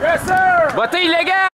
Yes, sir. But illegal.